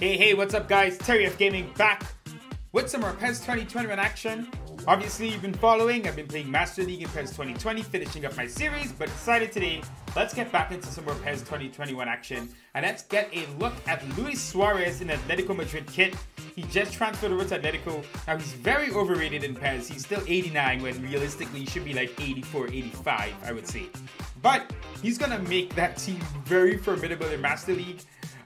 Hey, hey, what's up, guys? Terry F Gaming back with some more PES 2021 action. Obviously, you've been following. I've been playing Master League in PES 2020, finishing up my series, but decided today, let's get back into some more PES 2021 action. And let's get a look at Luis Suarez in Atletico Madrid kit. He just transferred over to Atletico. Now, he's very overrated in PES. He's still 89 when realistically he should be like 84, 85, I would say. But he's going to make that team very formidable in Master League.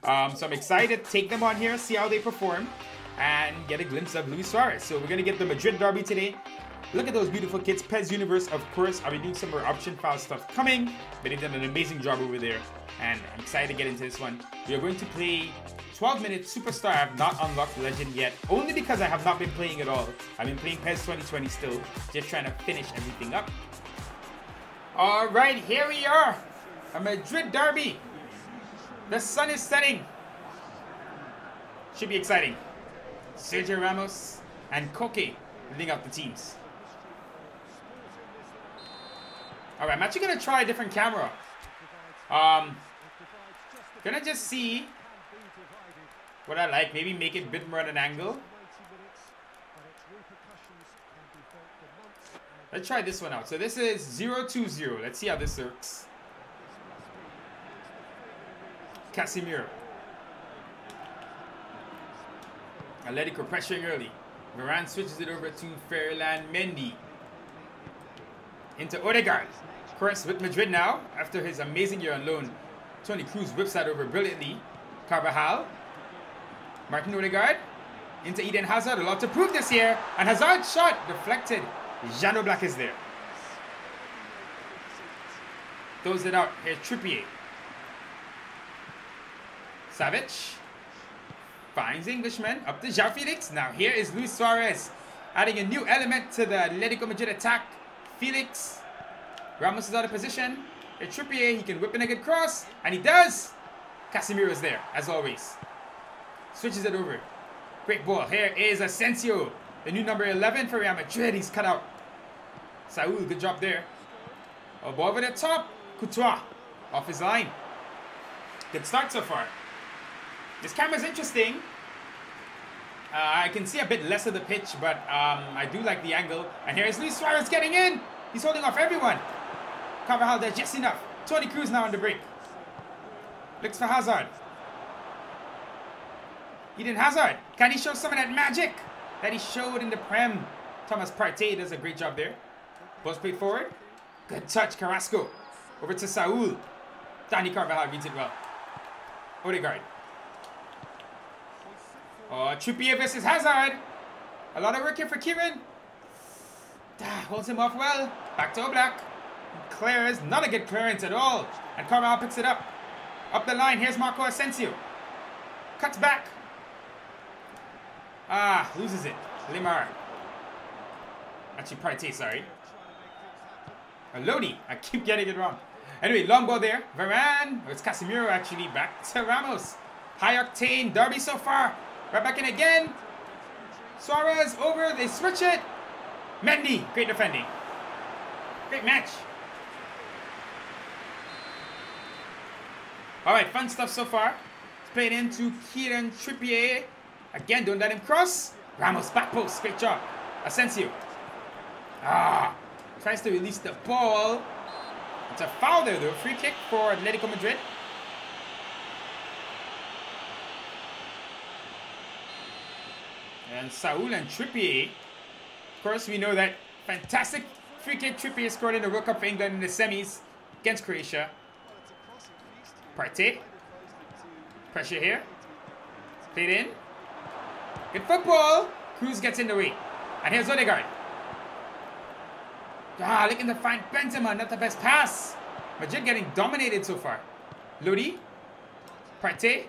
Um, so I'm excited to take them on here, see how they perform, and get a glimpse of Luis Suarez. So we're going to get the Madrid Derby today. Look at those beautiful kits. PES Universe, of course. I'll be doing some more option file stuff coming, but they've done an amazing job over there. And I'm excited to get into this one. We are going to play 12 minutes Superstar. I have not unlocked Legend yet, only because I have not been playing at all. I've been playing PES 2020 still, just trying to finish everything up. All right, here we are. A Madrid Derby. The sun is setting. Should be exciting. Sergio Ramos and Koke leading up the teams. Alright, I'm actually going to try a different camera. Um, gonna just see what I like. Maybe make it a bit more at an angle. Let's try this one out. So this is 020. Let's see how this works. Casemiro. Atletico pressuring early. Varane switches it over to Ferland Mendy. Into Odegaard. Course with Madrid now after his amazing year on loan. Toni Kroos whips that over brilliantly. Carvajal. Martin Odegaard. Into Eden Hazard. A lot to prove this year. And Hazard shot deflected. Jan Oblak is there. Throws it out. Here's Trippier. Savic finds Englishman up to João Felix. Now here is Luis Suarez adding a new element to the Atletico Madrid attack. Felix. Ramos is out of position. Here's Trippier. He can whip in a good cross. And he does. Casemiro is there, as always. Switches it over. Great ball. Here is Asensio. The new number 11 for Real Madrid. He's cut out. Saul, good job there. A ball over the top. Courtois. Off his line. Good start so far. This camera's interesting. Uh, I can see a bit less of the pitch, but um, I do like the angle. And here's Luis Suarez getting in. He's holding off everyone. Carvajal does just enough. Toni Kroos now on the break. Looks for Hazard. Eden Hazard. Can he show some of that magic that he showed in the Prem? Thomas Partey does a great job there. Ball played forward. Good touch, Carrasco. Over to Saul. Dani Carvajal reads it well. Odegaard. Oh, Trippier versus Hazard. A lot of work here for Kieran. Ah, holds him off well. Back to Oblak. Clears. Not a good clearance at all. And Carvajal picks it up. Up the line. Here's Marco Asensio. Cuts back. Ah, loses it. Lemar. Actually, Partey, sorry. Lodi. I keep getting it wrong. Anyway, long ball there. Varane. Oh, it's Casemiro, actually. Back to Ramos. High octane. Derby so far. Right back in again. Suarez over. They switch it. Mendy. Great defending. Great match. All right, fun stuff so far. It's played into Kieran Trippier. Again, don't let him cross. Ramos back post. Great job. Asensio. Ah. Tries to release the ball. It's a foul there, though. Free kick for Atletico Madrid. And Saul and Trippier. Of course, we know that fantastic free kick Trippier scored in the World Cup for England in the semis against Croatia. Partey. Pressure here. Played in. Good football. Kroos gets in the way. And here's Odegaard. Ah, looking to find Benzema. Not the best pass. Madrid getting dominated so far. Lodi. Partey.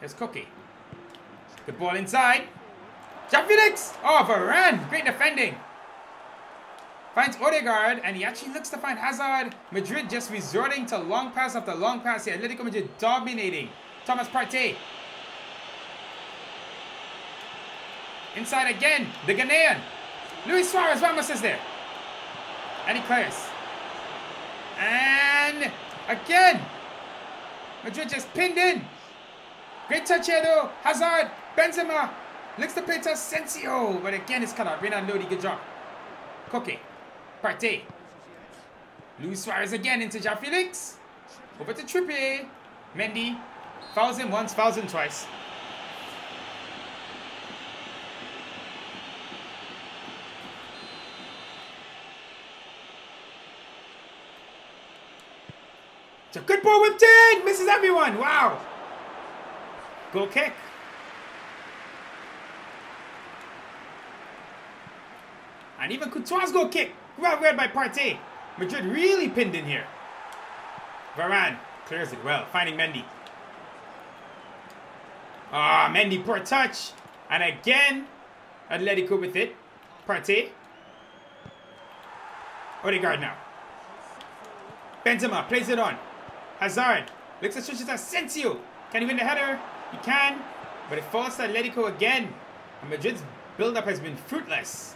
Here's Koke. Good ball inside. João Felix! Oh, Varane! Great defending. Finds Odegaard, and he actually looks to find Hazard. Madrid just resorting to long pass after long pass here. Atletico Madrid dominating. Thomas Partey. Inside again. The Ghanaian. Luis Suarez Ramos is there. And he clears. And again. Madrid just pinned in. Great touch here though. Hazard, Benzema, looks to play to Asensio, but again it's cut out. Renan Lodi, good job. Koke, Partey. Luis Suarez again into João Felix. Over to Trippier. Mendy. Fouls him once, fouls him twice. It's a good ball whipped in! Misses everyone! Wow! Goal kick. And even Courtois' goal kick. Well read by Partey. Madrid really pinned in here. Varane clears it well, finding Mendy. Ah, oh, Mendy, poor touch. And again, Atletico with it. Partey. Odegaard now. Benzema plays it on. Hazard. Looks at switches Asensio. Can he win the header? He can. But it falls to Atletico again. And Madrid's build-up has been fruitless.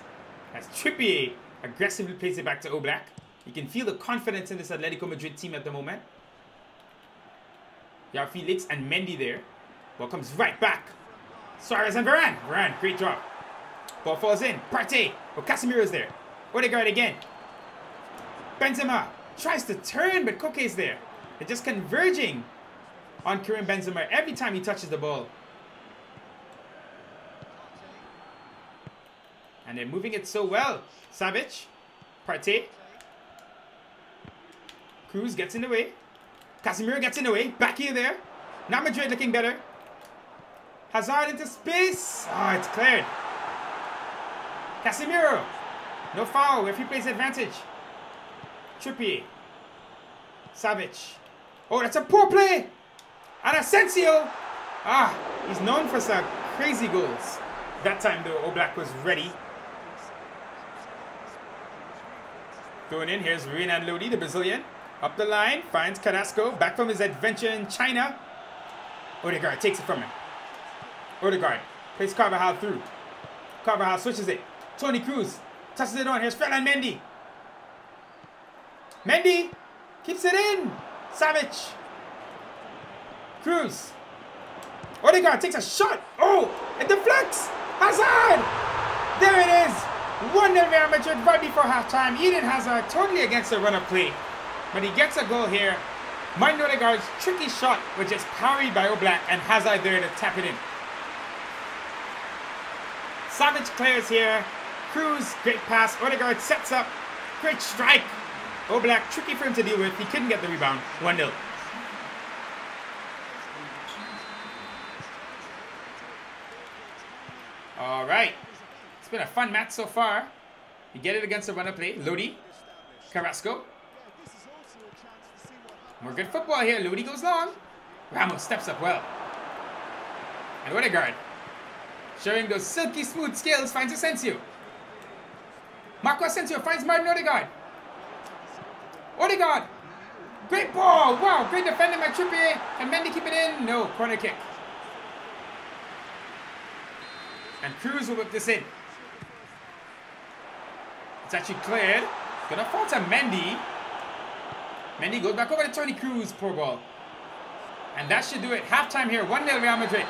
As Trippier aggressively plays it back to Oblak. You can feel the confidence in this Atletico Madrid team at the moment. João Felix and Mendy there. Ball comes right back. Suarez and Varane. Varane, great job. Ball falls in. Partey. Oh, Casemiro's there. Odegaard again. Benzema tries to turn, but Koke's there. They're just converging on Karim Benzema every time he touches the ball. And they're moving it so well. Savic, Partey. Kroos gets in the way. Casemiro gets in the way. Back here there. Now Madrid looking better. Hazard into space. Oh, it's cleared. Casemiro. No foul. If he plays advantage. Trippier. Savic. Oh, that's a poor play. And Asensio. Ah, he's known for some crazy goals. That time, though, Oblak was ready. Going in, here's Renan Lodi, the Brazilian. Up the line, finds Carrasco, back from his adventure in China. Odegaard takes it from him. Odegaard plays Carvajal through. Carvajal switches it. Toni Kroos touches it on. Here's Ferland Mendy. Mendy keeps it in. Savic. Kroos. Odegaard takes a shot. Oh, it deflects. Hazard. There it is. 1-0 Real Madrid right before halftime. Eden Hazard totally against the run of play. But he gets a goal here. Martin Odegaard's tricky shot was just parried by Oblak and Hazard there to tap it in. Savic clears here. Kroos, great pass. Odegaard sets up. Great strike. Oblak, tricky for him to deal with. He couldn't get the rebound. 1-0. All right. It's been a fun match so far. You get it against the runner play. Lodi, Carrasco, more good football here. Lodi goes long. Ramos steps up well. And Odegaard, showing those silky smooth skills, finds Asensio. Marco Asensio finds Martin Odegaard. Odegaard! Great ball! Wow, great defending by Trippier. And Mendy keep it in? No, corner kick. And Kroos will whip this in. It's actually cleared. Gonna fall to Mendy. Mendy goes back over to Toni Kroos. Poor ball. And that should do it. Halftime here. 1-0 Real Madrid.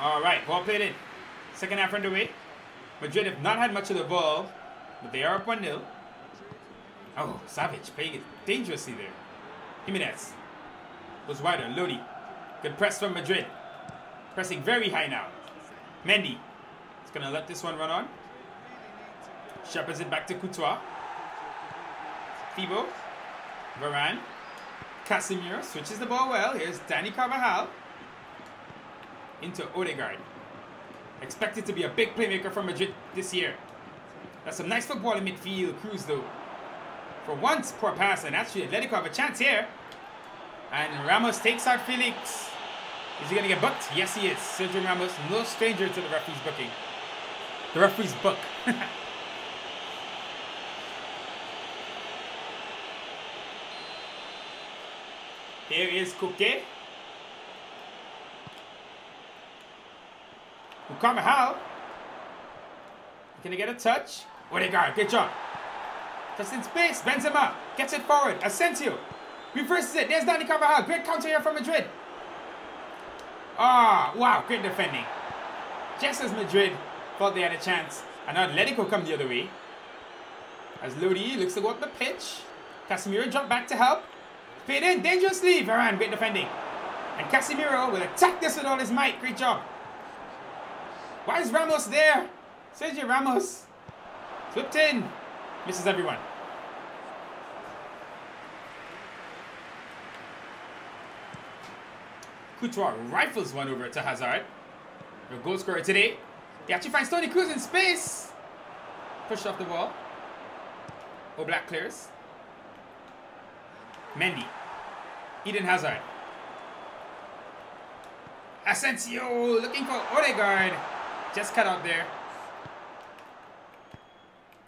All right. Ball played in. Second half underway. Madrid have not had much of the ball. But they are up 1-0. Oh, Savic playing it dangerously there. Giménez goes wider. Lodi. Good press from Madrid. Pressing very high now. Mendy is going to let this one run on. Shepherds it back to Courtois. Thibaut. Varane. Casemiro switches the ball well. Here's Dani Carvajal. Into Odegaard. Expected to be a big playmaker for Madrid this year. That's some nice football in midfield. Kroos, though. For once, poor pass. And actually, Atletico have a chance here. And Ramos takes out Felix. Is he going to get booked? Yes, he is. Sergio Ramos, no stranger to the referee's booking. The referee's book. Here is Koke. Carvajal. Can he get a touch? Odegaard, good job. Just in space. Benzema gets it forward. Asensio reverses it. There's Dani Carvajal. Great counter here from Madrid. Ah, oh, wow. Great defending. Just as Madrid thought they had a chance. And Atletico come the other way. As Lodi looks to go up the pitch. Casemiro drop back to help. Paid in dangerously. Varane, great defending. And Casemiro will attack this with all his might. Great job. Why is Ramos there? Sergio Ramos. Flipped in. Misses everyone. Courtois rifles one over to Hazard. The goal scorer today. He actually finds Toni Kroos in space. Pushed off the ball. Oblak clears. Mendy. Eden Hazard. Asensio looking for Odegaard. Just cut out there.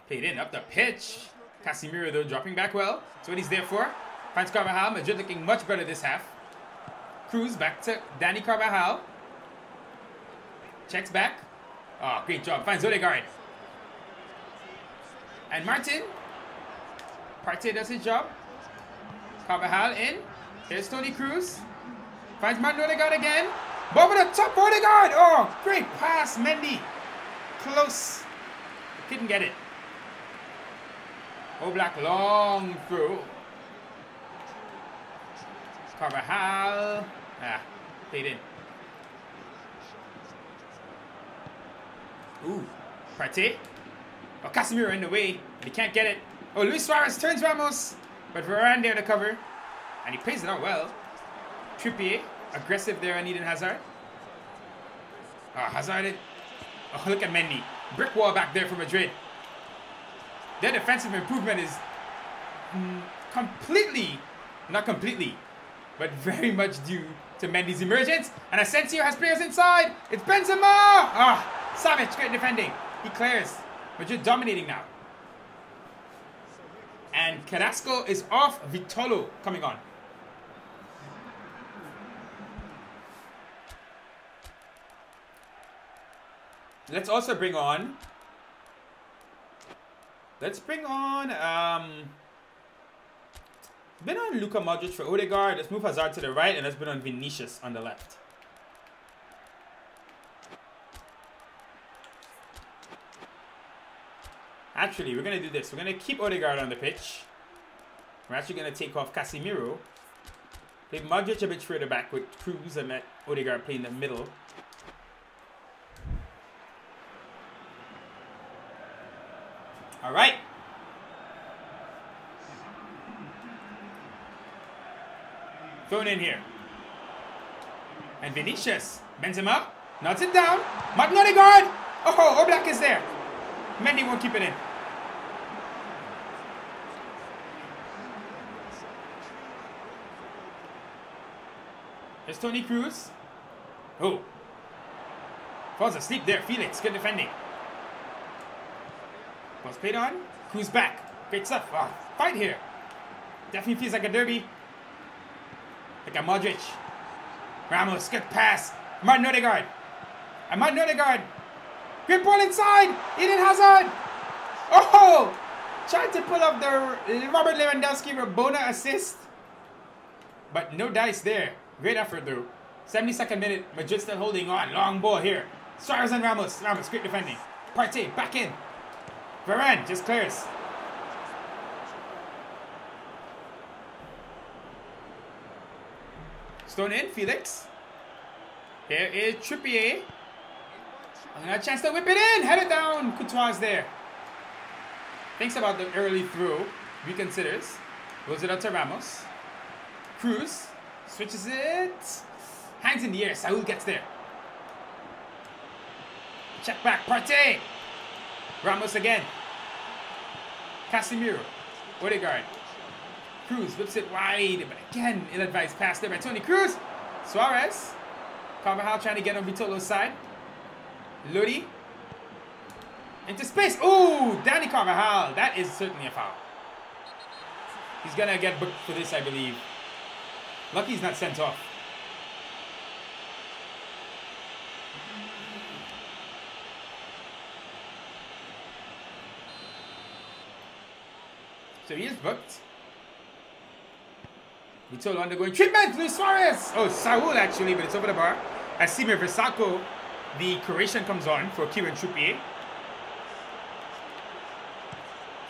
Played in up the pitch. Casemiro though dropping back well. That's what he's there for. Finds Carvajal. Madrid looking much better this half. Kroos back to Dani Carvajal. Checks back. Oh, great job. Finds Odegaard. And Martin. Partey does his job. Carvajal in. Here's Toni Kroos. Finds Martin Odegaard again. Over the top, Odegaard! Oh, great pass, Mendy. Close. Couldn't get it. Oblak long through. Carvajal. Ah, played in. Ooh, Partey. Oh, Casemiro in the way. He can't get it. Oh, Luis Suarez turns Ramos. But Varane there to cover. And he plays it out well. Trippier. Aggressive there on Eden Hazard. Oh, Hazard. Oh, look at Mendy. Brick wall back there for Madrid. Their defensive improvement is completely, not completely, but very much due to Mendy's emergence. And Asensio has players inside. It's Benzema! Ah, oh, Savic, great defending. He clears. Madrid dominating now. And Carrasco is off. Vitolo coming on. Let's also bring on. Let's bring on. Um, been on Luka Modric for Odegaard. Let's move Hazard to the right, and let's been on Vinicius on the left. Actually, we're going to do this. We're going to keep Odegaard on the pitch. We're actually going to take off Casemiro. Play Modric a bit further back with Kroos and let Odegaard play in the middle. All right. Thrown in here. And Vinicius. Benzema. Nods it down. Martin Odegaard. Oh, Oblak is there. Mendy won't keep it in. There's Toni Kroos. Oh. Falls asleep there. Felix. Good defending. Was played on. Who's back? Great stuff. Ah, oh, fight here. Definitely feels like a derby. Like a Modric. Ramos, good pass. Martin Odegaard. And Martin Odegaard. Great ball inside. Eden Hazard. Oh! Tried to pull up the Robert Lewandowski Rabona assist. But no dice there. Great effort though. 72nd minute. Madrid still holding on. Long ball here. Suarez and Ramos. Ramos, great defending. Partey, back in. Varane just clears. Stone in, Felix. Here is Trippier. Another chance to whip it in. Head it down. Courtois there. Thinks about the early throw. Reconsiders. Goes it out to Ramos. Kroos. Switches it. Hands in the air. Saul gets there. Check back. Partey. Ramos again. Casemiro. Odegaard. Kroos whips it wide, but again, ill-advised pass there by Toni Kroos. Suarez. Carvajal trying to get on Vitolo's side. Lodi. Into space. Oh, Dani Carvajal. That is certainly a foul. He's going to get booked for this, I believe. Lucky he's not sent off. So he is booked. Vitolo undergoing treatment. Luis Suarez. Oh, Saul actually, but it's over the bar. As Simir the Croatian, comes on for Kieran Trippier.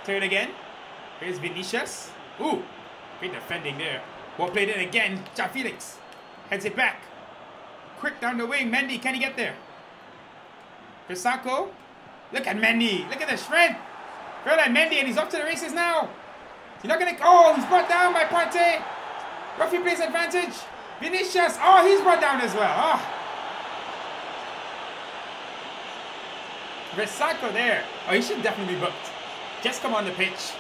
Turn again. Here's Vinicius. Ooh, great defending there. Well played in again. João Felix heads it back. Quick down the wing. Mendy, can he get there? Vrsaljko. Look at Mendy. Look at the strength. Ferland Mendy, and he's off to the races now. He's not gonna. Oh, he's brought down by Partey. Ruffy plays advantage. Vinicius. Oh, he's brought down as well. Ah. Oh. Vrsaljko there. Oh, he should definitely be booked. Just come on the pitch.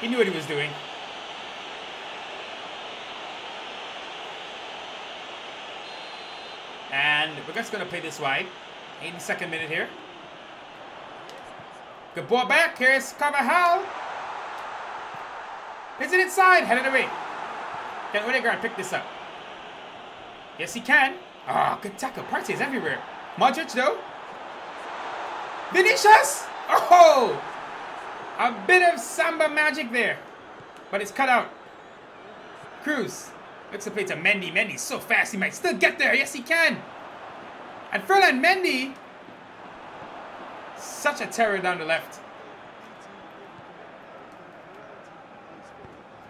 He knew what he was doing. And we're just going to play this wide. 82nd minute here. Good ball back. Here's Carvajal. Is it inside? Headed away. Can Odegaard pick this up? Yes, he can. Ah, oh, good tackle. Partey is everywhere. Modric, though. Vinicius! Oh! A bit of samba magic there. But it's cut out. Kroos. Looks to play to Mendy. Mendy's so fast, he might still get there. Yes, he can. And Ferland Mendy. Such a terror down the left.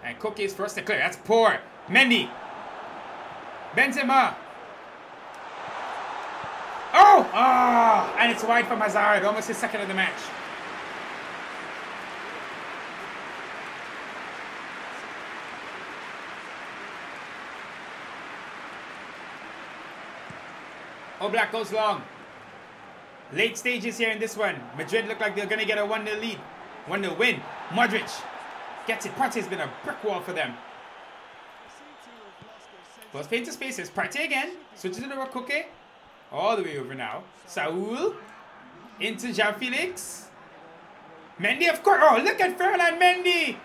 And Koke's first to clear. That's poor. Mendy. Benzema. Oh! Ah! Oh, and it's wide for Hazard. Almost his second of the match. Oblak goes long. Late stages here in this one. Madrid look like they're going to get a 1-0 lead. 1-0 win. Modric gets it. Partey has been a brick wall for them. Plus paint to spaces. Partey again. Switches to the Koke. All the way over now. Saul. Into João Felix. Mendy, of course. Oh, look at Ferland Mendy.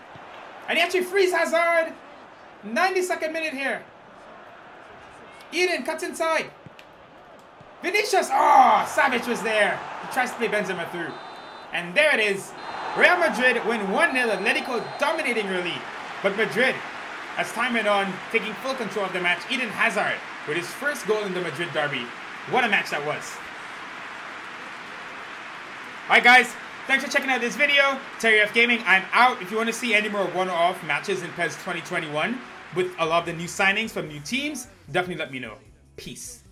And he actually frees Hazard. 92nd minute here. Eden cuts inside. Vinicius. Oh, Savic was there. He tries to play Benzema through. And there it is. Real Madrid win 1-0. Atletico dominating early. But Madrid, as time went on, taking full control of the match. Eden Hazard with his first goal in the Madrid derby. What a match that was. Alright guys, thanks for checking out this video. Terry F Gaming, I'm out. If you want to see any more one-off matches in PES 2021 with a lot of the new signings from new teams, definitely let me know. Peace.